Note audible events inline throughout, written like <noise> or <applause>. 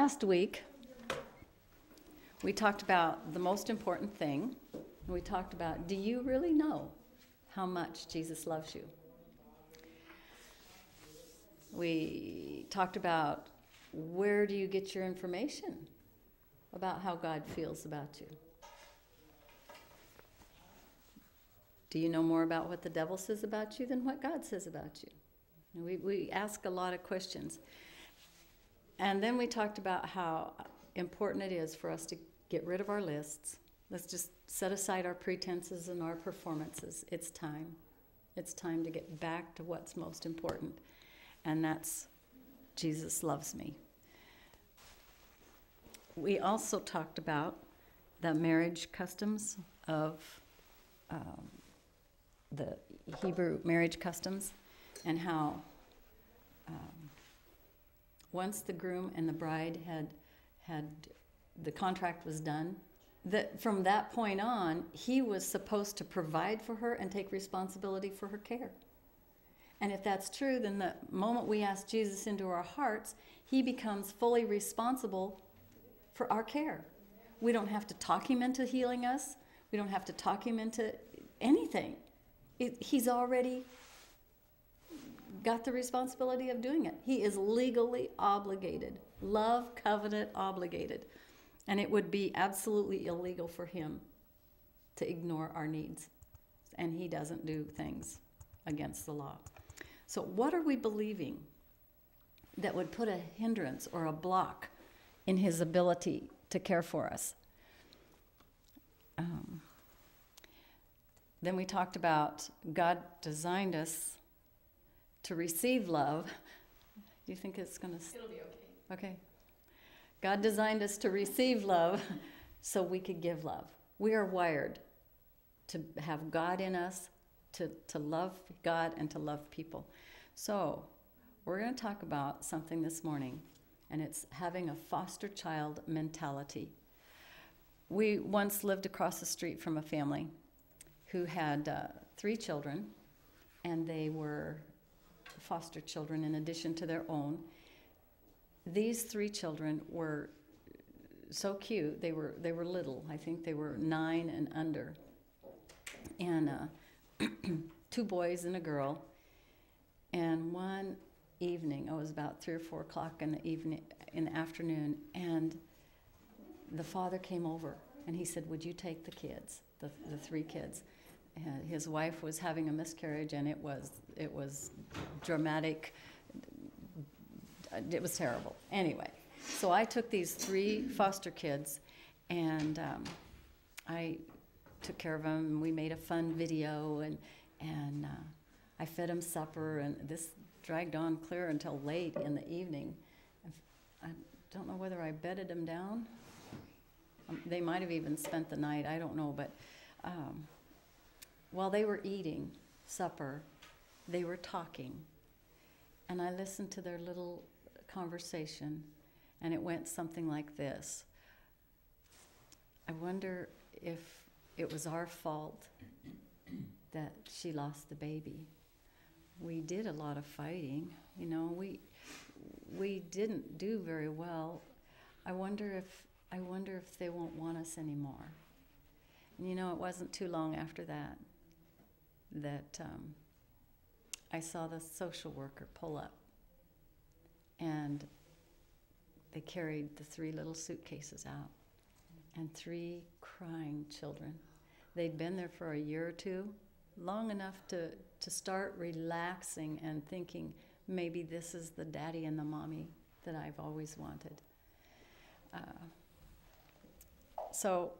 last week, we talked about the most important thing. We talked about do you really know how much Jesus loves you? We talked about where do you get your information about how God feels about you? Do you know more about what the devil says about you than what God says about you? We, we ask a lot of questions. And then we talked about how important it is for us to get rid of our lists. Let's just set aside our pretenses and our performances. It's time. It's time to get back to what's most important, and that's Jesus loves me. We also talked about the marriage customs of um, the Hebrew marriage customs and how um, once the groom and the bride had had the contract was done that from that point on he was supposed to provide for her and take responsibility for her care. And if that's true then the moment we ask jesus into our hearts he becomes fully responsible for our care. We don't have to talk him into healing us. We don't have to talk him into anything. It, he's already got the responsibility of doing it. He is legally obligated, love covenant obligated. And it would be absolutely illegal for him to ignore our needs. And he doesn't do things against the law. So, what are we believing that would put a hindrance or a block in his ability to care for us? Um, then we talked about God designed us to receive love. Do you think it's going to? It'll be okay. Okay. God designed us to receive love <laughs> so we could give love. We are wired to have God in us, to, to love God and to love people. So, we're going to talk about something this morning, and it's having a foster child mentality. We once lived across the street from a family who had uh, three children, and they were foster children in addition to their own. These three children were so cute. They were they were little. I think they were nine and under, and uh, <clears throat> two boys and a girl. And one evening, oh, it was about three or four o'clock in the evening, in the afternoon, and the father came over and he said, "Would you take the kids, the the three kids?" His wife was having a miscarriage, and it was it was dramatic. It was terrible. Anyway, so I took these three foster kids, and um, I took care of them. And we made a fun video, and and uh, I fed them supper, and this dragged on clear until late in the evening. I don't know whether I bedded them down. Um, they might have even spent the night. I don't know, but. Um, while they were eating supper, they were talking. And I listened to their little conversation, and it went something like this I wonder if it was our fault that she lost the baby. We did a lot of fighting, you know, we, we didn't do very well. I wonder if I wonder if they won't want us anymore. And you know, it wasn't too long after that that um, I saw the social worker pull up and they carried the three little suitcases out and three crying children. They'd been there for a year or two, long enough to, to start relaxing and thinking maybe this is the daddy and the mommy that I've always wanted. Uh, so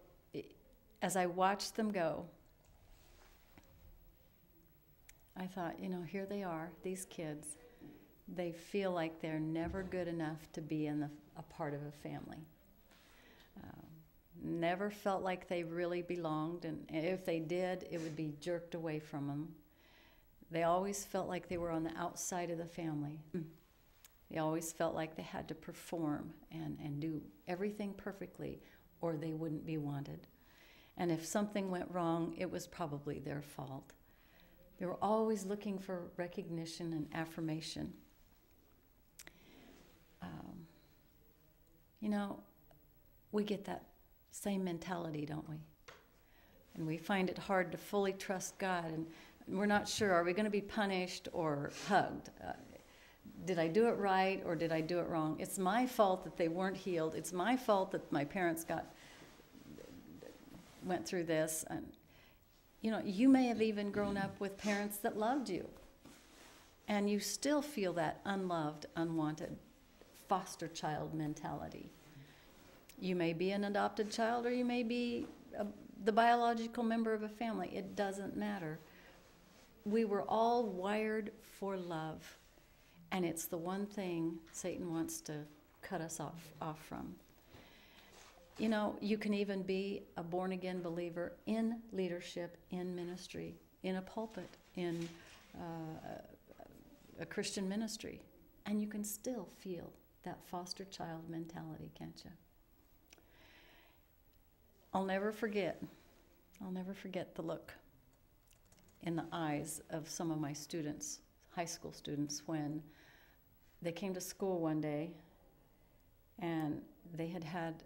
as I watched them go, I thought, you know, here they are, these kids. They feel like they're never good enough to be in the, a part of a family. Um, never felt like they really belonged, and if they did, it would be jerked away from them. They always felt like they were on the outside of the family. They always felt like they had to perform and, and do everything perfectly, or they wouldn't be wanted. And if something went wrong, it was probably their fault. They were always looking for recognition and affirmation. Um, You know, we get that same mentality, don't we? And we find it hard to fully trust God, and we're not sure are we going to be punished or hugged? Uh, did I do it right or did I do it wrong? It's my fault that they weren't healed. It's my fault that my parents got went through this and you know, you may have even grown up with parents that loved you. And you still feel that unloved, unwanted foster child mentality. You may be an adopted child or you may be a, the biological member of a family. It doesn't matter. We were all wired for love. And it's the one thing Satan wants to cut us off, off from. You know, you can even be a born again believer in leadership, in ministry, in a pulpit, in uh, a Christian ministry, and you can still feel that foster child mentality, can't you? I'll never forget, I'll never forget the look in the eyes of some of my students, high school students, when they came to school one day and they had had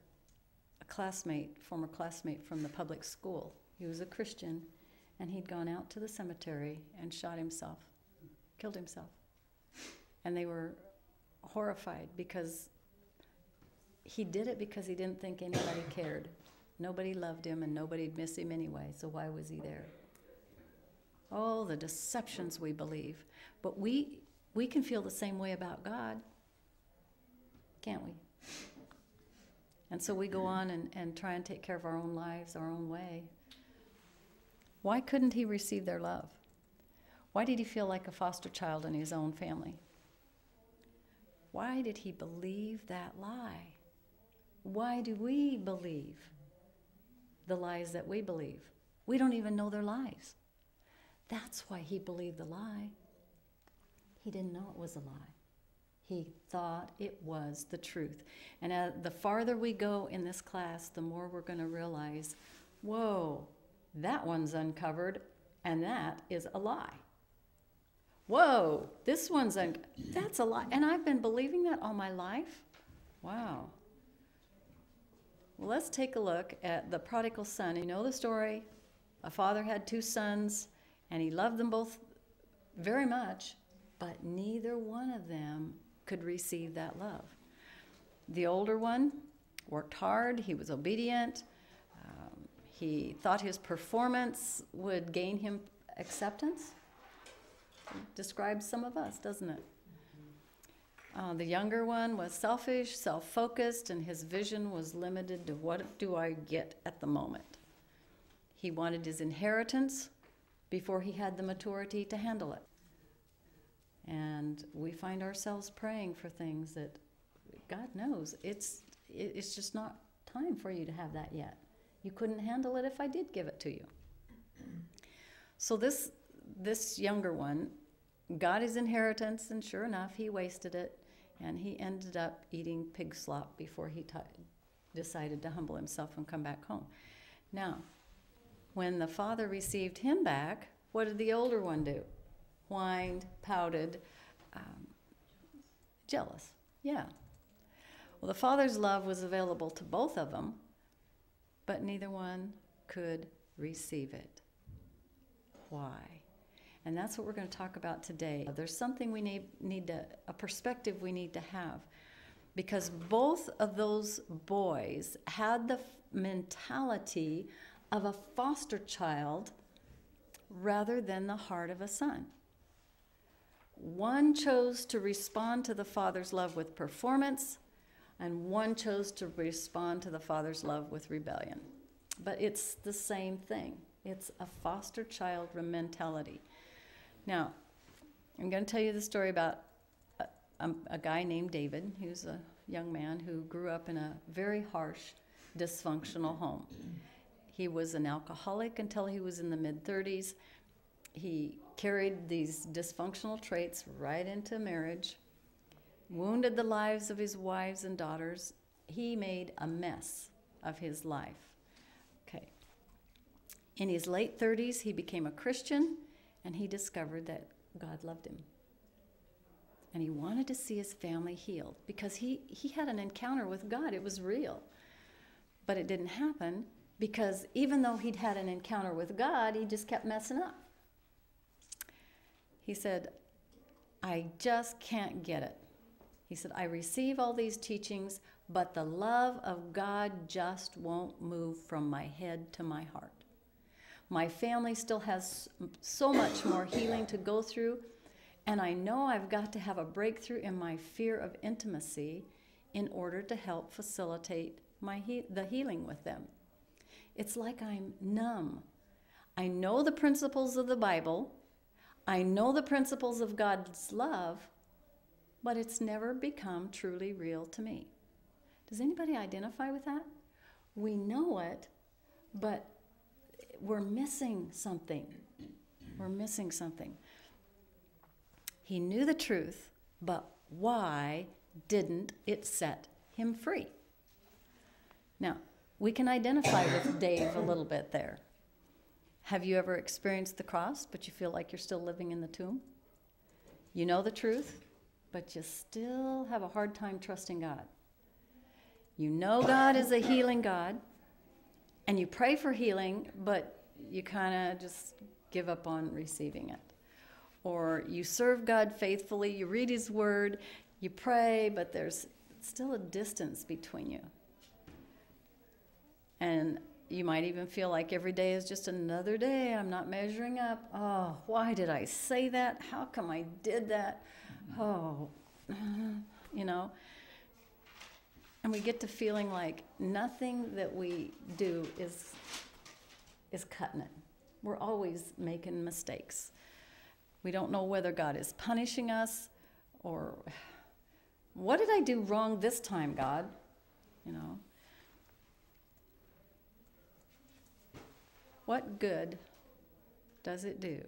classmate, former classmate from the public school. He was a Christian, and he'd gone out to the cemetery and shot himself, killed himself. And they were horrified because he did it because he didn't think anybody cared. Nobody loved him and nobody'd miss him anyway, so why was he there? Oh, the deceptions we believe. But we, we can feel the same way about God, can't we? And so we go mm-hmm. on and, and try and take care of our own lives our own way. Why couldn't he receive their love? Why did he feel like a foster child in his own family? Why did he believe that lie? Why do we believe the lies that we believe? We don't even know they're lies. That's why he believed the lie. He didn't know it was a lie. He thought it was the truth. And uh, the farther we go in this class, the more we're going to realize whoa, that one's uncovered, and that is a lie. Whoa, this one's un- that's a lie. And I've been believing that all my life. Wow. Well, let's take a look at the prodigal son. You know the story. A father had two sons, and he loved them both very much, but neither one of them could receive that love. The older one worked hard, he was obedient, um, he thought his performance would gain him acceptance. Describes some of us, doesn't it? Uh, the younger one was selfish, self focused, and his vision was limited to what do I get at the moment. He wanted his inheritance before he had the maturity to handle it. And we find ourselves praying for things that God knows it's it's just not time for you to have that yet. You couldn't handle it if I did give it to you. So this this younger one got his inheritance, and sure enough, he wasted it, and he ended up eating pig slop before he t- decided to humble himself and come back home. Now, when the father received him back, what did the older one do? Whined, pouted, um, jealous. Yeah. Well, the Father's love was available to both of them, but neither one could receive it. Why? And that's what we're going to talk about today. There's something we need, need to, a perspective we need to have. Because both of those boys had the mentality of a foster child rather than the heart of a son. One chose to respond to the Father's love with performance, and one chose to respond to the Father's love with rebellion. But it's the same thing. It's a foster child mentality. Now, I'm going to tell you the story about a, a, guy named David, who's a young man who grew up in a very harsh, dysfunctional home. He was an alcoholic until he was in the mid 30s. He carried these dysfunctional traits right into marriage, wounded the lives of his wives and daughters. He made a mess of his life. Okay. In his late 30s, he became a Christian and he discovered that God loved him. and he wanted to see his family healed because he, he had an encounter with God. It was real. But it didn't happen because even though he'd had an encounter with God, he just kept messing up. He said, I just can't get it. He said, I receive all these teachings, but the love of God just won't move from my head to my heart. My family still has so much more healing to go through, and I know I've got to have a breakthrough in my fear of intimacy in order to help facilitate my he- the healing with them. It's like I'm numb. I know the principles of the Bible, I know the principles of God's love, but it's never become truly real to me. Does anybody identify with that? We know it, but we're missing something. We're missing something. He knew the truth, but why didn't it set him free? Now, we can identify with Dave a little bit there. Have you ever experienced the cross, but you feel like you're still living in the tomb? You know the truth, but you still have a hard time trusting God. You know God is a healing God, and you pray for healing, but you kind of just give up on receiving it. Or you serve God faithfully, you read His Word, you pray, but there's still a distance between you. And you might even feel like every day is just another day. I'm not measuring up. Oh, why did I say that? How come I did that? Oh, <laughs> you know. And we get to feeling like nothing that we do is is cutting it. We're always making mistakes. We don't know whether God is punishing us or <sighs> what did I do wrong this time, God? You know. What good does it do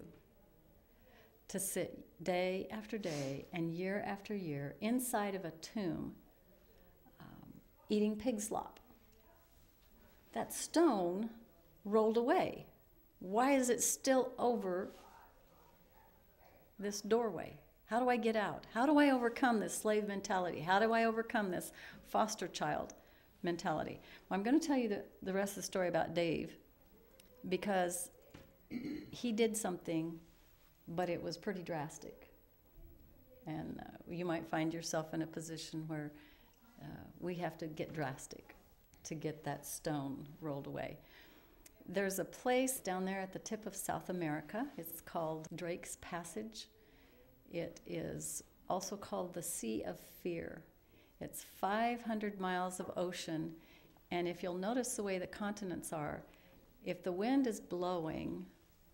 to sit day after day and year after year inside of a tomb um, eating pig slop? That stone rolled away. Why is it still over this doorway? How do I get out? How do I overcome this slave mentality? How do I overcome this foster child mentality? Well, I'm going to tell you the, the rest of the story about Dave because he did something, but it was pretty drastic. And uh, you might find yourself in a position where uh, we have to get drastic to get that stone rolled away. There's a place down there at the tip of South America. It's called Drake's Passage. It is also called the Sea of Fear. It's 500 miles of ocean, and if you'll notice the way the continents are, if the wind is blowing,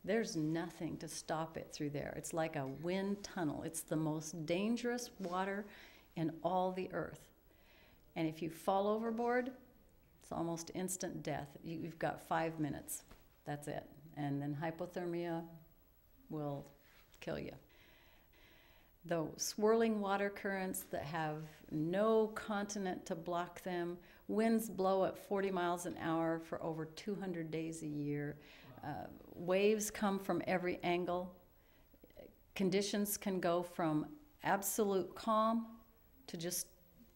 there's nothing to stop it through there. It's like a wind tunnel. It's the most dangerous water in all the earth. And if you fall overboard, it's almost instant death. You've got five minutes. That's it. And then hypothermia will kill you. The swirling water currents that have no continent to block them, winds blow at 40 miles an hour for over 200 days a year, uh, waves come from every angle. Conditions can go from absolute calm to just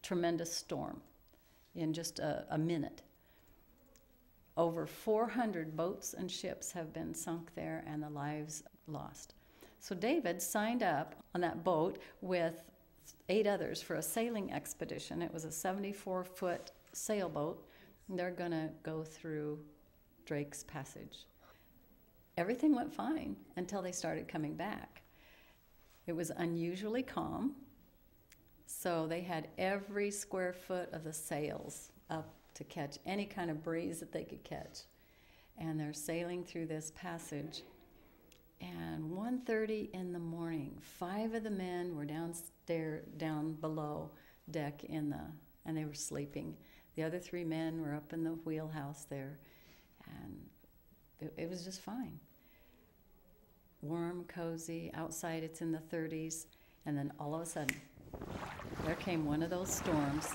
tremendous storm in just a, a minute. Over 400 boats and ships have been sunk there and the lives lost. So David signed up on that boat with eight others for a sailing expedition. It was a 74 foot sailboat. They're going to go through Drake's Passage. Everything went fine until they started coming back. It was unusually calm, so they had every square foot of the sails up to catch any kind of breeze that they could catch. And they're sailing through this passage. And 1:30 in the morning, five of the men were downstairs, down below deck in the, and they were sleeping. The other three men were up in the wheelhouse there, and it, it was just fine. Warm, cozy. Outside, it's in the 30s, and then all of a sudden, there came one of those storms.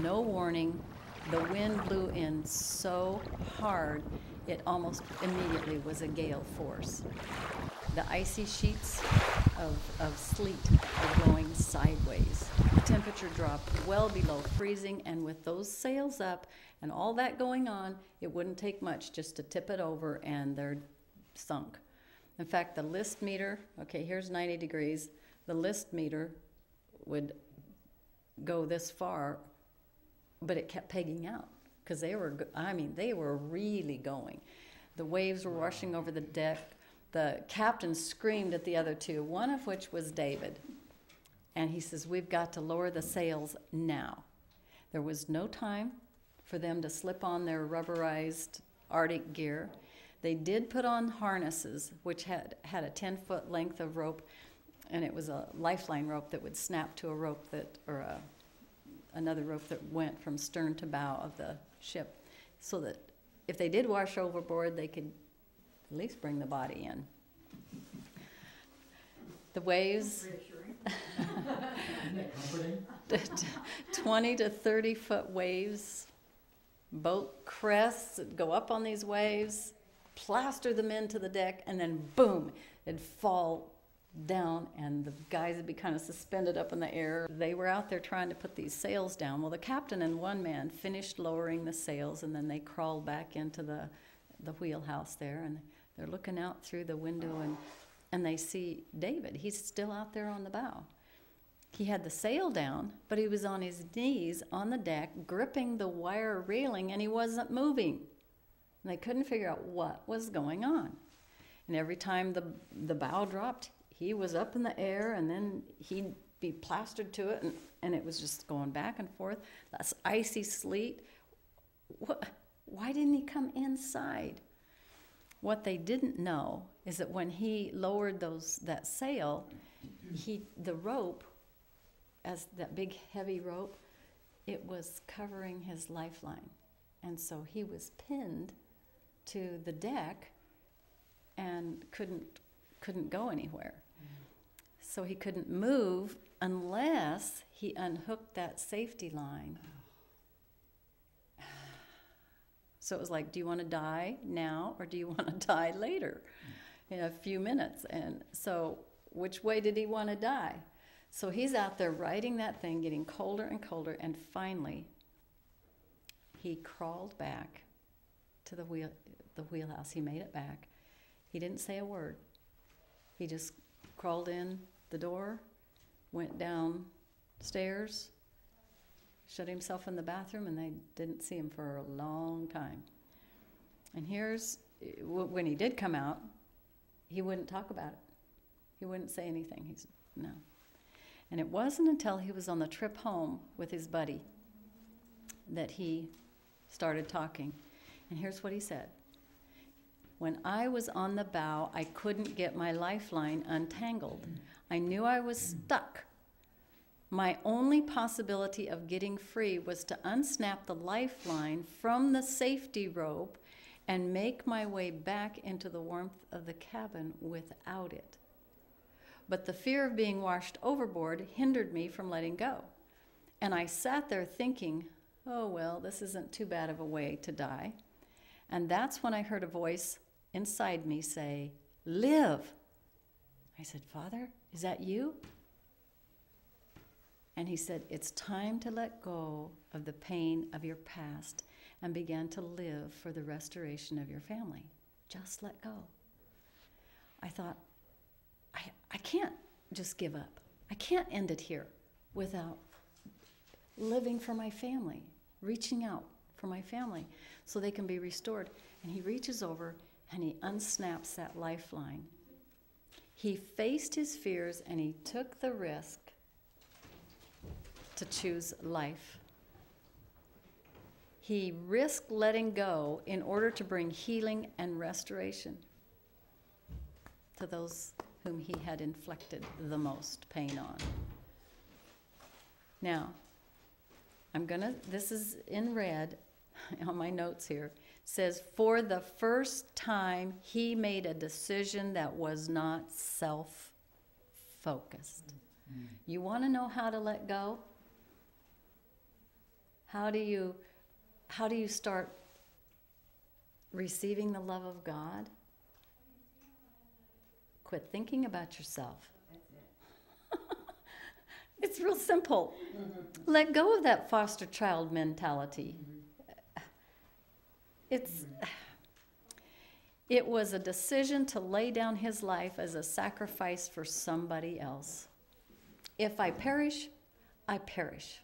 No warning. The wind blew in so hard, it almost immediately was a gale force. The icy sheets of, of sleet were going sideways. The temperature dropped well below freezing, and with those sails up and all that going on, it wouldn't take much just to tip it over and they're sunk. In fact, the list meter, okay, here's 90 degrees, the list meter would go this far, but it kept pegging out because they were, I mean, they were really going. The waves were washing over the deck. The captain screamed at the other two, one of which was David. And he says, We've got to lower the sails now. There was no time for them to slip on their rubberized Arctic gear. They did put on harnesses, which had, had a 10 foot length of rope, and it was a lifeline rope that would snap to a rope that, or a, another rope that went from stern to bow of the ship, so that if they did wash overboard, they could at least bring the body in. The waves, <laughs> 20 to 30 foot waves, boat crests that go up on these waves, plaster them into the deck, and then boom, it'd fall down, and the guys would be kind of suspended up in the air. They were out there trying to put these sails down. Well, the captain and one man finished lowering the sails, and then they crawled back into the, the wheelhouse there, and they're looking out through the window, and, and they see David. He's still out there on the bow. He had the sail down, but he was on his knees on the deck, gripping the wire railing, and he wasn't moving. And they couldn't figure out what was going on. And every time the, the bow dropped, he was up in the air and then he'd be plastered to it and, and it was just going back and forth. That's icy sleet. What, why didn't he come inside? What they didn't know is that when he lowered those that sail, he the rope, as that big heavy rope, it was covering his lifeline, and so he was pinned to the deck and couldn't couldn't go anywhere. So he couldn't move unless he unhooked that safety line. So it was like, do you want to die now or do you <laughs> want to die later in a few minutes? And so, which way did he want to die? So he's out there riding that thing, getting colder and colder, and finally, he crawled back to the wheel, the wheelhouse. He made it back. He didn't say a word. He just crawled in the door, went downstairs, shut himself in the bathroom, and they didn't see him for a long time. And here's when he did come out, he wouldn't talk about it. He wouldn't say anything. He said, no. And it wasn't until he was on the trip home with his buddy that he started talking. And here's what he said When I was on the bow, I couldn't get my lifeline untangled. I knew I was stuck. My only possibility of getting free was to unsnap the lifeline from the safety rope and make my way back into the warmth of the cabin without it. But the fear of being washed overboard hindered me from letting go. And I sat there thinking, oh, well, this isn't too bad of a way to die. And that's when I heard a voice inside me say, Live. I said, Father, is that you? And he said, It's time to let go of the pain of your past and begin to live for the restoration of your family. Just let go. I thought, I, I can't just give up. I can't end it here without living for my family, reaching out for my family so they can be restored. And he reaches over and he unsnaps that lifeline he faced his fears and he took the risk to choose life. He risked letting go in order to bring healing and restoration to those whom he had inflicted the most pain on. Now, I'm going to, this is in red <laughs> on my notes here says, For the first time, he made a decision that was not self focused. Mm-hmm. You want to know how to let go? How do you, how do you start receiving the love of God, quit thinking about yourself. <laughs> it's real simple. Let go of that foster child mentality. Mm-hmm. It's. Mm-hmm. It was a decision to lay down his life as a sacrifice for somebody else. If I perish, I perish.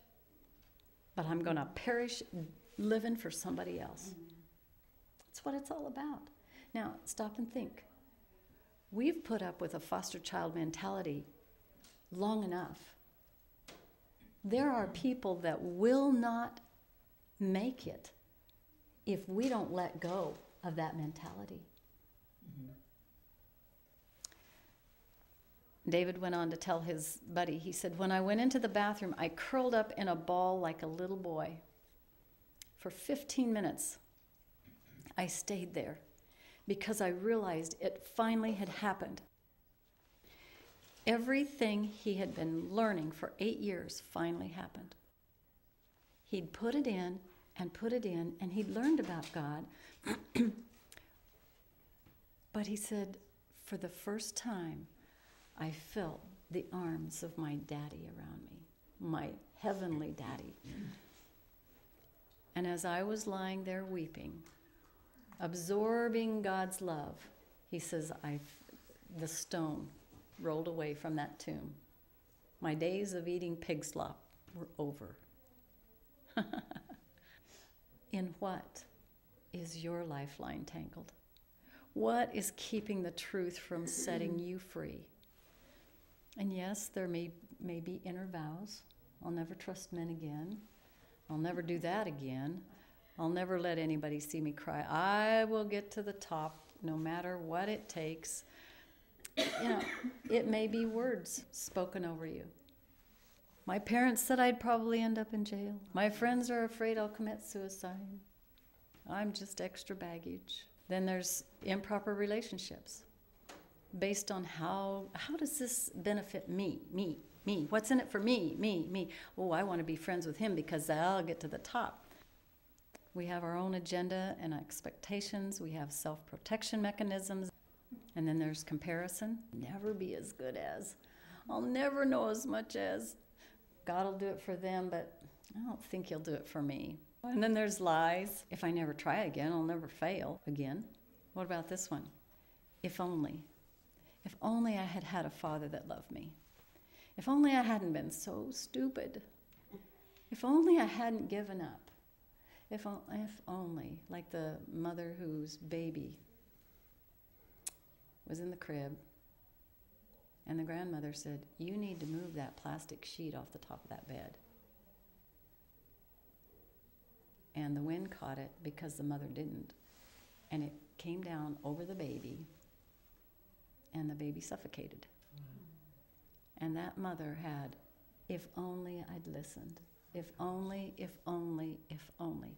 But I'm going to perish living for somebody else. That's what it's all about. Now, stop and think. We've put up with a foster child mentality long enough. There are people that will not make it if we don't let go of that mentality. David went on to tell his buddy, he said, When I went into the bathroom, I curled up in a ball like a little boy. For 15 minutes, I stayed there because I realized it finally had happened. Everything he had been learning for eight years finally happened. He'd put it in and put it in, and he'd learned about God. <clears throat> but he said, for the first time, I felt the arms of my daddy around me, my heavenly daddy. And as I was lying there weeping, absorbing God's love, he says, I, the stone rolled away from that tomb. My days of eating pig slop were over. <laughs> In what is your lifeline tangled? What is keeping the truth from setting you free? And yes, there may, may be inner vows. I'll never trust men again. I'll never do that again. I'll never let anybody see me cry. I will get to the top no matter what it takes. You know, it may be words spoken over you. My parents said I'd probably end up in jail. My friends are afraid I'll commit suicide. I'm just extra baggage. Then there's improper relationships based on how how does this benefit me me me? What's in it for me me me? Oh i want to be friends with him because i'll get to the top. We have our own agenda and expectations. We have self-protection mechanisms. And then there's comparison. Never be as good as. I'll never know as much as. God will do it for them but i don't think he'll do it for me. And then there's lies. If i never try again i'll never fail again. What about this one? If only if only I had had a father that loved me. If only I hadn't been so stupid. If only I hadn't given up. If, if only, like the mother whose baby was in the crib, and the grandmother said, You need to move that plastic sheet off the top of that bed. And the wind caught it because the mother didn't. And it came down over the baby and the baby suffocated. And that mother had, if only I'd listened, if only, if only, if only.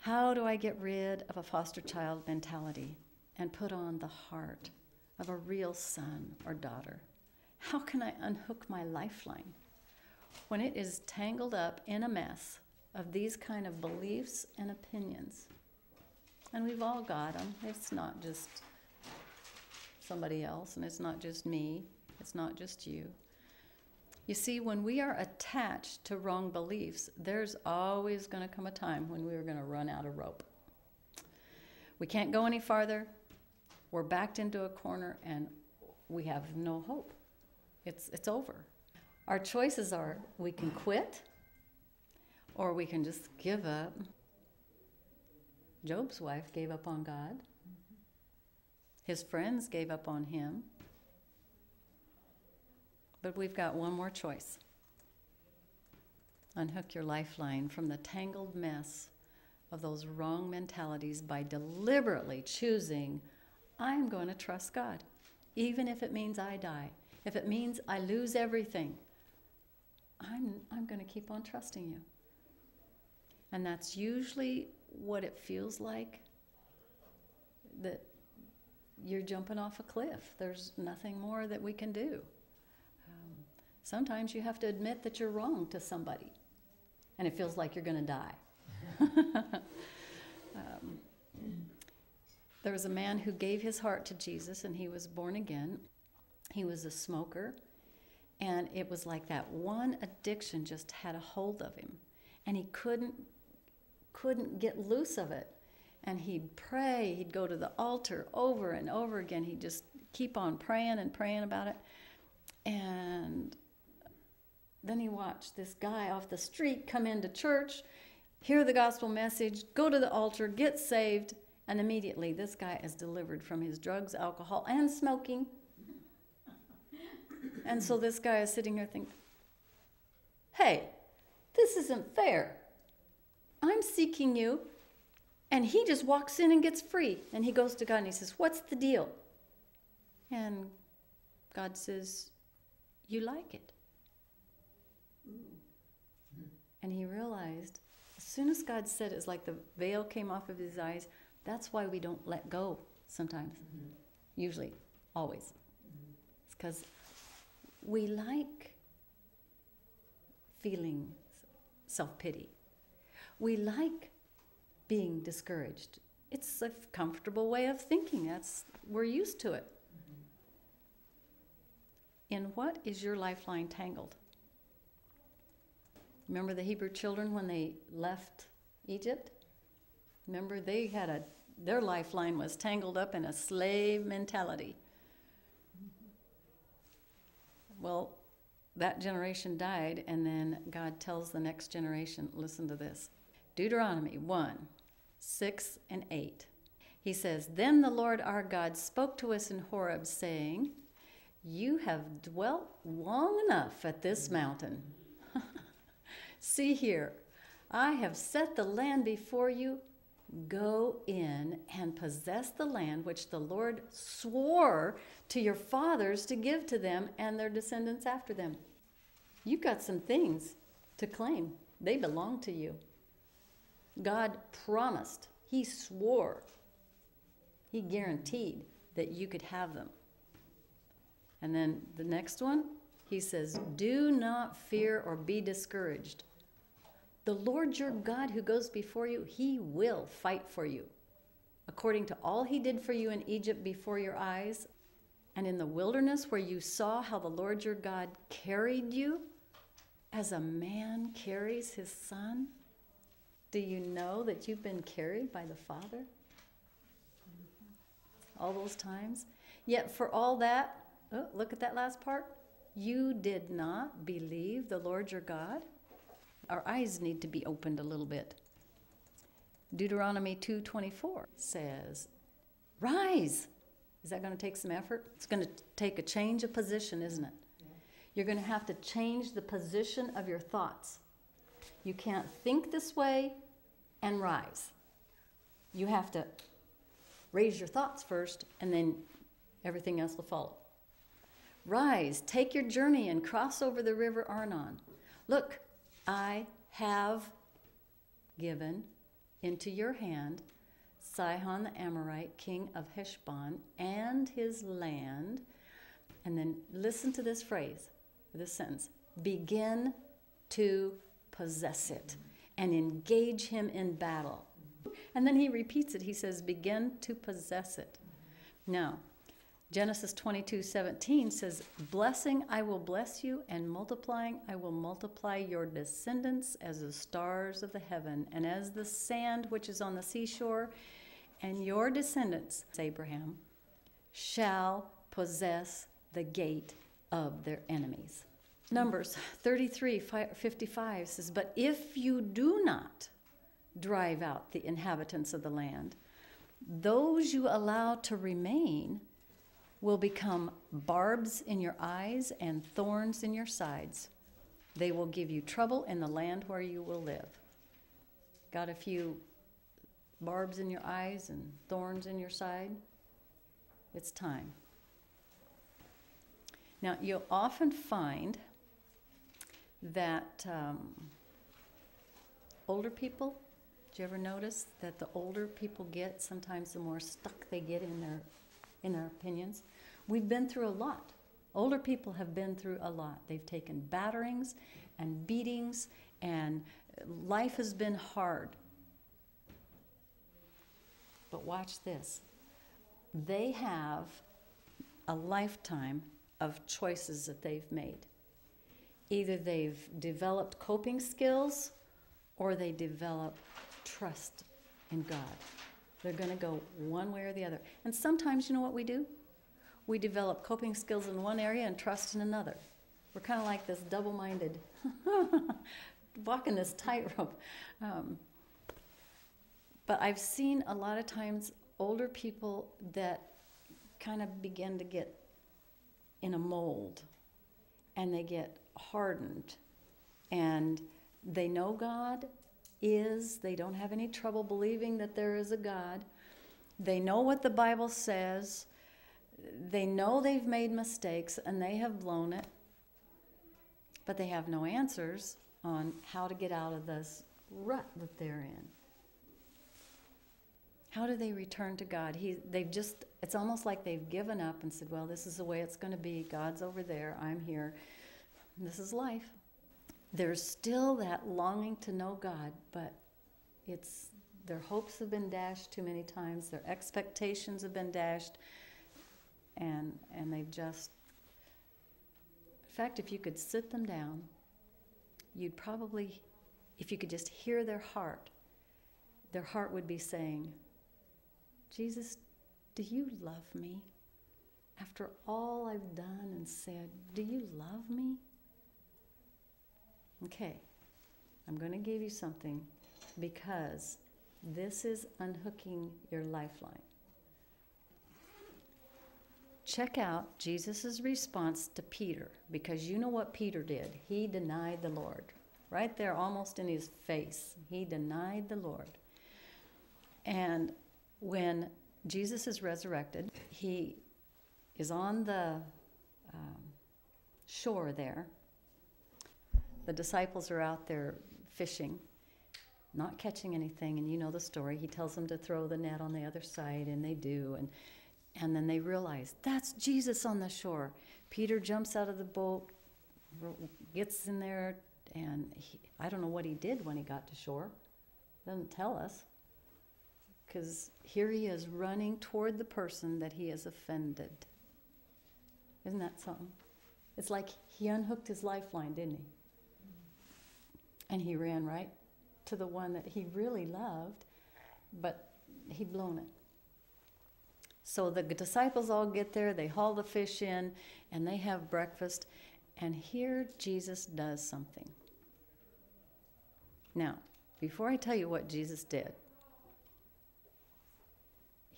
How do I get rid of a foster child mentality and put on the heart of a real son or daughter? How can I unhook my lifeline when it is tangled up in a mess of these kind of beliefs and opinions? And we've all got them. It's not just somebody else, and it's not just me, it's not just you. You see, when we are attached to wrong beliefs, there's always going to come a time when we're going to run out of rope. We can't go any farther. We're backed into a corner and we have no hope. It's, it's over. Our choices are we can quit or we can just give up. Job's wife gave up on God. His friends gave up on him. But we've got one more choice unhook your lifeline from the tangled mess of those wrong mentalities by deliberately choosing, I'm going to trust God, even if it means I die, if it means I lose everything. I'm, I'm going to keep on trusting you. And that's usually what it feels like that you're jumping off a cliff. There's nothing more that we can do. Um, sometimes you have to admit that you're wrong to somebody, and it feels like you're going to die. <laughs> um, There was a man who gave his heart to Jesus and he was born again. He was a smoker. And it was like that one addiction just had a hold of him. And he couldn't couldn't get loose of it. And he'd pray, he'd go to the altar over and over again. He'd just keep on praying and praying about it. And then he watched this guy off the street come into church, hear the gospel message, go to the altar, get saved, and immediately this guy is delivered from his drugs, alcohol, and smoking. And so this guy is sitting here thinking, hey, this isn't fair. I'm seeking you. And he just walks in and gets free. And he goes to God and he says, What's the deal? And God says, You like it. And he realized, as soon as God said it, it's like the veil came off of his eyes. That's why we don't let go sometimes. Mm-hmm. Usually, always. Mm-hmm. It's because we like feeling self pity. We like being discouraged. It's a comfortable way of thinking. That's we're used to it. Mm-hmm. In what is your lifeline tangled? Remember the Hebrew children when they left Egypt? Remember they had a their lifeline was tangled up in a slave mentality. Well, that generation died, and then God tells the next generation listen to this Deuteronomy 1 6 and 8. He says, Then the Lord our God spoke to us in Horeb, saying, You have dwelt long enough at this mountain. <laughs> See here, I have set the land before you. Go in and possess the land which the Lord swore to your fathers to give to them and their descendants after them. You've got some things to claim, they belong to you. God promised, He swore, He guaranteed that you could have them. And then the next one, He says, Do not fear or be discouraged. The Lord your God who goes before you, He will fight for you. According to all He did for you in Egypt before your eyes, and in the wilderness where you saw how the Lord your God carried you as a man carries his son? Do you know that you've been carried by the Father? All those times? Yet for all that, oh, look at that last part. You did not believe the Lord your God? Our eyes need to be opened a little bit. Deuteronomy 2:24 says, "Rise, is that going to take some effort? It's going to take a change of position, isn't it? You're going to have to change the position of your thoughts. You can't think this way and rise. You have to raise your thoughts first, and then everything else will follow. Rise, take your journey, and cross over the river Arnon. Look, I have given into your hand Sihon the Amorite, king of Heshbon, and his land. And then listen to this phrase, this sentence begin to possess it and engage him in battle. And then he repeats it. He says, begin to possess it. Now, Genesis 22 17 says, Blessing I will bless you, and multiplying I will multiply your descendants as the stars of the heaven, and as the sand which is on the seashore, and your descendants, Abraham, shall possess the gate of their enemies. Numbers 33 55 says, But if you do not drive out the inhabitants of the land, those you allow to remain will become barbs in your eyes and thorns in your sides. They will give you trouble in the land where you will live. Got a few barbs in your eyes and thorns in your side, it's time. Now, you'll often find that um, older people, do you ever notice that the older people get, sometimes the more stuck they get in their, in their opinions? We've been through a lot. Older people have been through a lot. They've taken batterings and beatings, and life has been hard. But watch this they have a lifetime of choices that they've made. Either they've developed coping skills or they develop trust in God. They're going to go one way or the other. And sometimes, you know what we do? We develop coping skills in one area and trust in another. We're kind of like this double minded, <laughs> walking this tightrope. Um, but I've seen a lot of times older people that kind of begin to get in a mold and they get hardened and they know God is, they don't have any trouble believing that there is a God. They know what the Bible says. They know they've made mistakes and they have blown it, but they have no answers on how to get out of this rut that they're in. How do they return to God? He, they've just, it's almost like they've given up and said, well, this is the way it's going to be. God's over there. I'm here. This is life. There's still that longing to know God, but it's their hopes have been dashed too many times, their expectations have been dashed, and, and they've just. In fact, if you could sit them down, you'd probably, if you could just hear their heart, their heart would be saying, Jesus, do you love me? After all I've done and said, do you love me? Okay, I'm going to give you something because this is unhooking your lifeline. Check out Jesus' response to Peter because you know what Peter did. He denied the Lord. Right there, almost in his face, he denied the Lord. And when Jesus is resurrected, he is on the um, shore there. The disciples are out there fishing, not catching anything, and you know the story. He tells them to throw the net on the other side, and they do. And, and then they realize that's Jesus on the shore. Peter jumps out of the boat, gets in there, and he, I don't know what he did when he got to shore. Doesn't tell us because here he is running toward the person that he has offended. Isn't that something? It's like he unhooked his lifeline, didn't he? And he ran right to the one that he really loved, but he'd blown it. So the disciples all get there, they haul the fish in, and they have breakfast. And here Jesus does something. Now, before I tell you what Jesus did,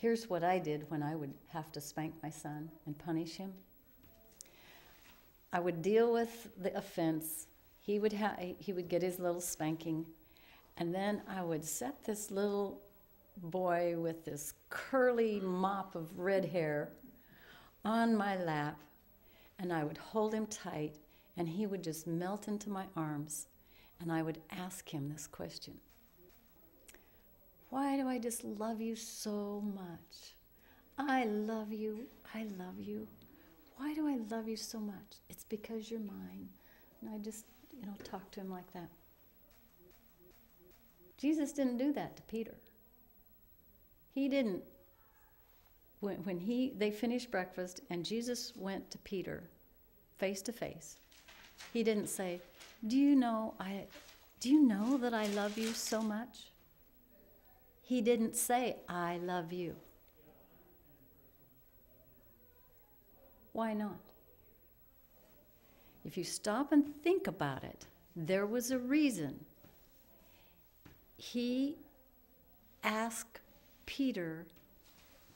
Here's what I did when I would have to spank my son and punish him. I would deal with the offense. He would, ha- he would get his little spanking. And then I would set this little boy with this curly mop of red hair on my lap. And I would hold him tight. And he would just melt into my arms. And I would ask him this question why do I just love you so much? I love you. I love you. Why do I love you so much? It's because you're mine. And I just, you know, talk to him like that. Jesus didn't do that to Peter. He didn't. When, when he, they finished breakfast and Jesus went to Peter face to face, he didn't say, Do you know I do you know that I love you so much? He didn't say, I love you. Why not? If you stop and think about it, there was a reason. He asked Peter,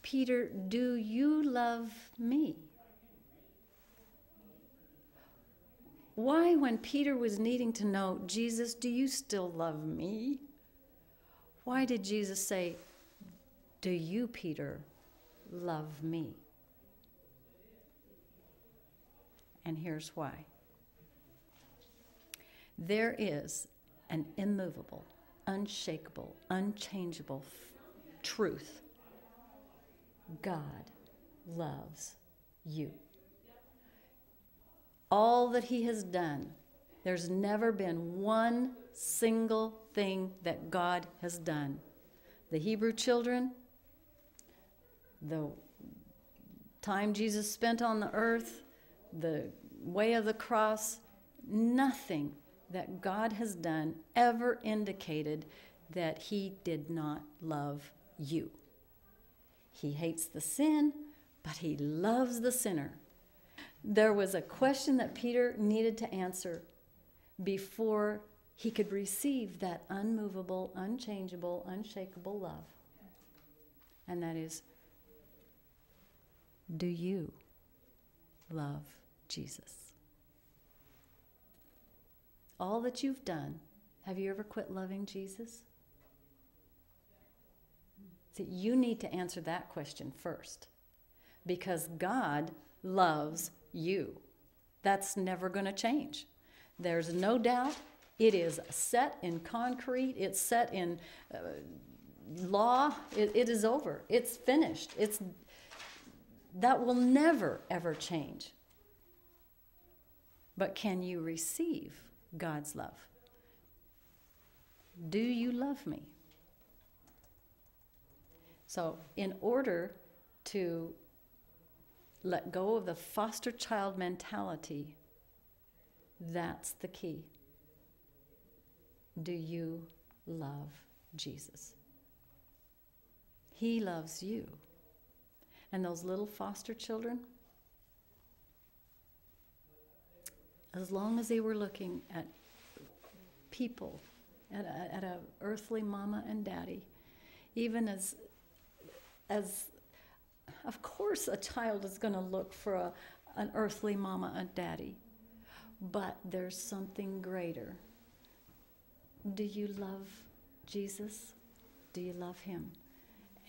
Peter, do you love me? Why, when Peter was needing to know, Jesus, do you still love me? Why did Jesus say, Do you, Peter, love me? And here's why there is an immovable, unshakable, unchangeable f- truth God loves you. All that He has done, there's never been one single thing that God has done. The Hebrew children, the, time Jesus spent on the earth, the way of the cross, nothing that God has done ever indicated that he did not love you. He hates the sin, but he loves the sinner. There was a question that Peter needed to answer before he could receive that unmovable, unchangeable, unshakable love. And that is do you love Jesus? All that you've done, have you ever quit loving Jesus? See, you need to answer that question first because God loves you. That's never going to change. There's no doubt. It is set in concrete, it's set in uh, law. It, it is over. It's finished. It's that will never ever change. But can you receive God's love? Do you love me? So, in order to let go of the foster child mentality, that's the key. Do you love Jesus? He loves you. And those little foster children, as long as they were looking at people, at a, at a earthly mama and daddy, even as, as of course, a child is going to look for a, an earthly mama and daddy, but there's something greater. Do you love Jesus? Do you love Him?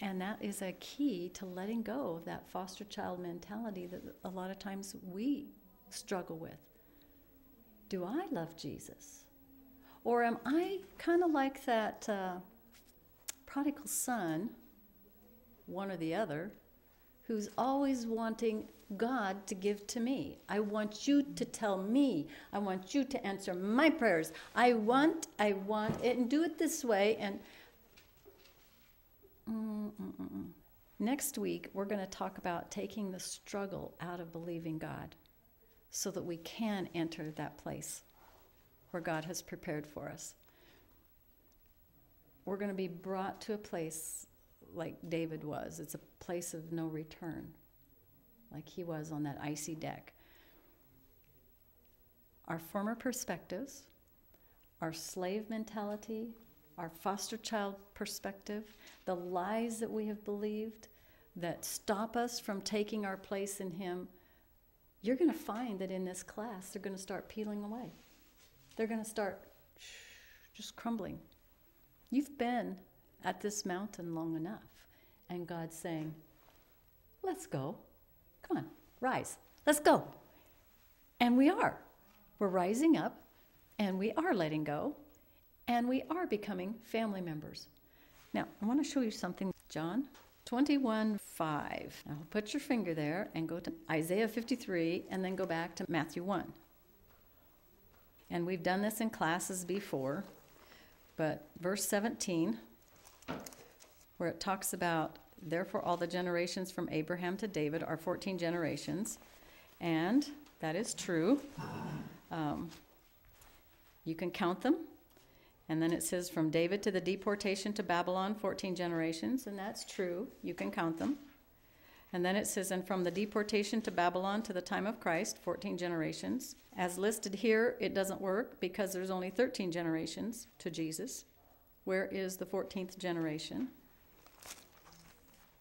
And that is a key to letting go of that foster child mentality that a lot of times we struggle with. Do I love Jesus? Or am I kind of like that uh, prodigal son, one or the other, who's always wanting God to give to me? I want you to tell me. I want you to answer my prayers. I want, I want it, and do it this way. And Mm-mm-mm. Next week, we're going to talk about taking the struggle out of believing God so that we can enter that place where God has prepared for us. We're going to be brought to a place like David was. It's a place of no return, like he was on that icy deck. Our former perspectives, our slave mentality, our foster child perspective, the lies that we have believed that stop us from taking our place in Him, you're going to find that in this class, they're going to start peeling away. They're going to start just crumbling. You've been at this mountain long enough, and God's saying, Let's go. Come on, rise. Let's go. And we are. We're rising up, and we are letting go, and we are becoming family members. Now, I want to show you something. John 21 5. Now, put your finger there and go to Isaiah 53 and then go back to Matthew 1. And we've done this in classes before, but verse 17, where it talks about, therefore, all the generations from Abraham to David are 14 generations. And that is true. Um, you can count them and then it says from David to the deportation to Babylon, 14 generations, and that's true. You can count them. And then it says, and from the deportation to Babylon to the time of Christ, 14 generations. As listed here, it doesn't work because there's only 13 generations to Jesus. Where is the 14th generation?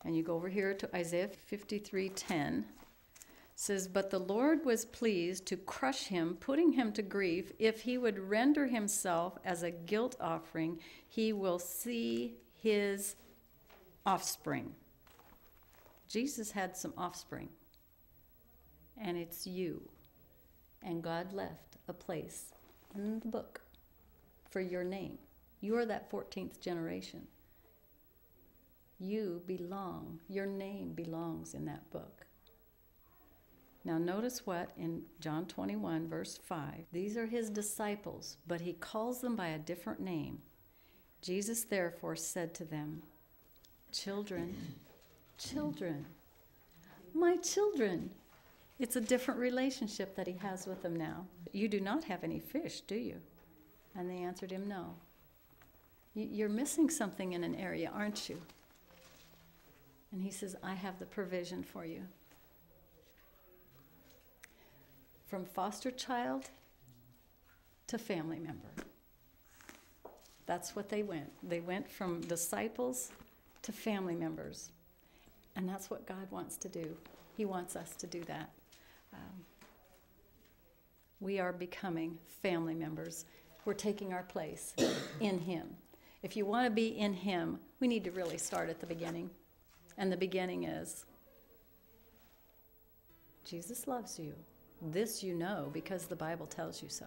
And you go over here to Isaiah 53:10 says, But the Lord was pleased to crush him, putting him to grief. If he would render himself as a guilt offering, he will see his offspring. Jesus had some offspring, and it's you. And God left a place in the book for your name. You are that 14th generation. You belong, your name belongs in that book. Now, notice what in John 21, verse 5 these are his disciples, but he calls them by a different name. Jesus therefore said to them, Children, children, my children. It's a different relationship that he has with them now. You do not have any fish, do you? And they answered him, No. You're missing something in an area, aren't you? And he says, I have the provision for you. From foster child to family member. That's what they went. They went from disciples to family members. And that's what God wants to do. He wants us to do that. Um, we are becoming family members. We're taking our place in Him. If you want to be in Him, we need to really start at the beginning. And the beginning is Jesus loves you. This you know because the Bible tells you so.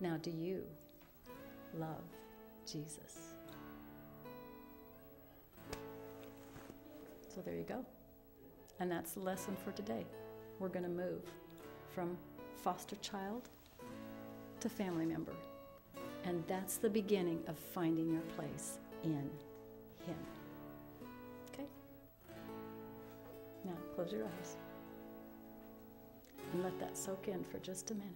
Now, do you love Jesus? So there you go. And that's the lesson for today. We're going to move from foster child to family member. And that's the beginning of finding your place in Him. Okay? Now, close your eyes and let that soak in for just a minute.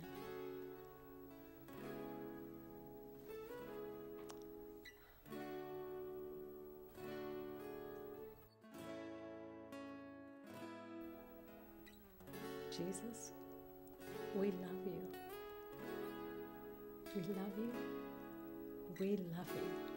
Jesus, we love you. We love you. We love you.